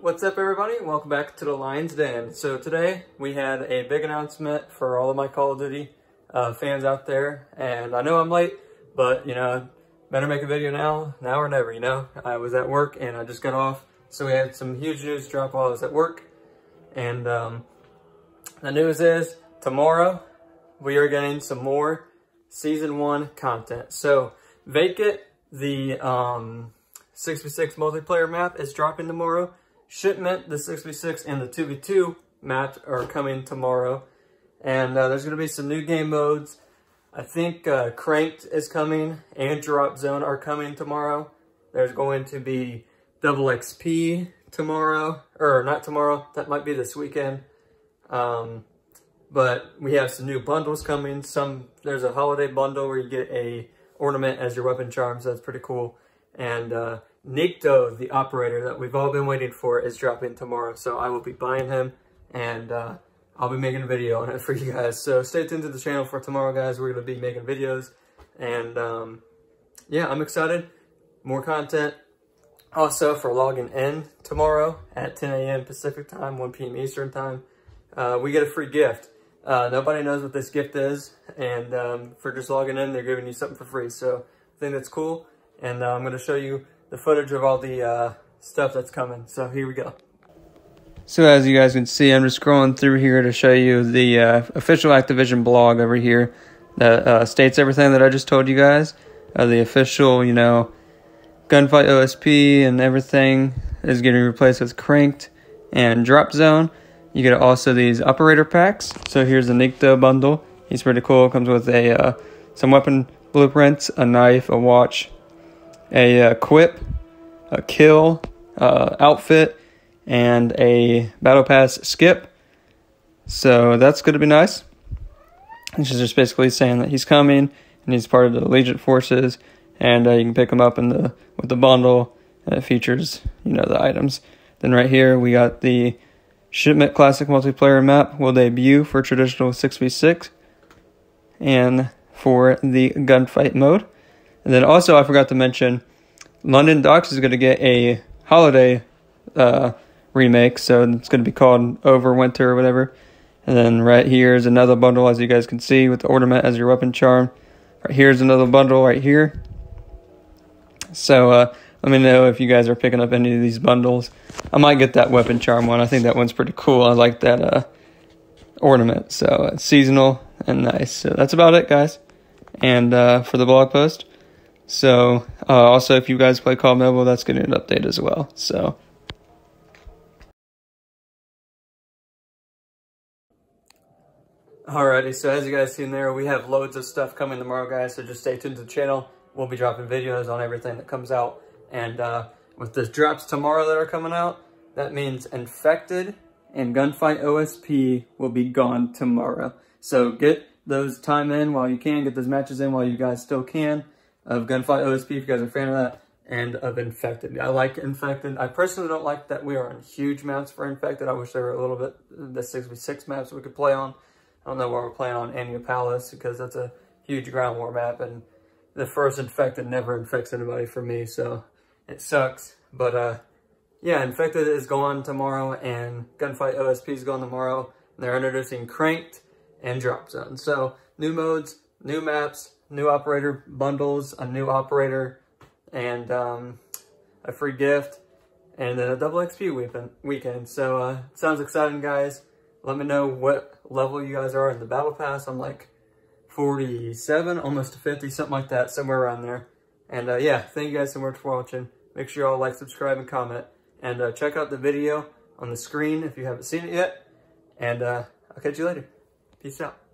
What's up everybody? Welcome back to the Lions Den. So today we had a big announcement for all of my Call of Duty uh, fans out there. And I know I'm late, but you know, better make a video now, now or never, you know? I was at work and I just got off. So we had some huge news drop while I was at work. And um, the news is tomorrow we are getting some more season one content. So Vacant, the um, 6v6 multiplayer map is dropping tomorrow. Shipment, the 6v6 and the 2v2 match are coming tomorrow. And uh, there's going to be some new game modes. I think uh, Cranked is coming and Drop Zone are coming tomorrow. There's going to be Double XP tomorrow, or not tomorrow, that might be this weekend. Um, but we have some new bundles coming. Some There's a holiday bundle where you get a ornament as your weapon charm, so that's pretty cool. And uh, Nikto, the operator that we've all been waiting for, is dropping tomorrow. So I will be buying him and uh, I'll be making a video on it for you guys. So stay tuned to the channel for tomorrow, guys. We're going to be making videos. And um, yeah, I'm excited. More content. Also, for logging in tomorrow at 10 a.m. Pacific time, 1 p.m. Eastern time, uh, we get a free gift. Uh, nobody knows what this gift is, and um, for just logging in, they're giving you something for free. So I think that's cool, and uh, I'm going to show you the footage of all the uh, stuff that's coming. So here we go. So as you guys can see, I'm just scrolling through here to show you the uh, official Activision blog over here that uh, states everything that I just told you guys. Uh, the official, you know, Gunfight OSP and everything is getting replaced with Cranked and Drop Zone. You get also these operator packs. So here's the Nikto bundle. He's pretty cool. Comes with a uh, some weapon blueprints, a knife, a watch, a uh, quip, a kill, uh, outfit, and a battle pass skip. So that's going to be nice. This is just basically saying that he's coming and he's part of the Allegiance forces, and uh, you can pick him up in the with the bundle. And it features you know the items. Then right here we got the Shipment Classic multiplayer map will debut for traditional 6v6 and for the gunfight mode. And then also, I forgot to mention, London Docks is going to get a holiday uh, remake, so it's going to be called Overwinter or whatever. And then right here is another bundle, as you guys can see, with the ornament as your weapon charm. Right here's another bundle right here. So uh, let me know if you guys are picking up any of these bundles. I might get that weapon charm one. I think that one's pretty cool. I like that uh, ornament. So it's seasonal and nice. So that's about it, guys. And uh, for the blog post. So uh, also, if you guys play Call Mobile, that's getting an update as well. So. Alrighty, so as you guys seen there, we have loads of stuff coming tomorrow, guys. So just stay tuned to the channel. We'll be dropping videos on everything that comes out. And uh, with the drops tomorrow that are coming out, that means Infected and Gunfight OSP will be gone tomorrow. So get those time in while you can, get those matches in while you guys still can of Gunfight OSP if you guys are a fan of that, and of Infected. I like Infected. I personally don't like that we are on huge maps for Infected. I wish there were a little bit, the 6v6 maps we could play on. I don't know why we're playing on Aniyah Palace because that's a huge ground war map, and the first Infected never infects anybody for me, so it sucks. But uh, yeah, Infected is gone tomorrow, and Gunfight OSP is gone tomorrow. And they're introducing Cranked and Drop Zone. So new modes, new maps, new operator bundles, a new operator, and um, a free gift, and then a double XP weekend. weekend. So uh, sounds exciting, guys. Let me know what level you guys are in the Battle Pass. I'm like 47, almost to 50, something like that, somewhere around there. And uh, yeah, thank you guys so much for watching. Make sure you all like, subscribe, and comment. And uh, check out the video on the screen if you haven't seen it yet. And uh, I'll catch you later. Peace out.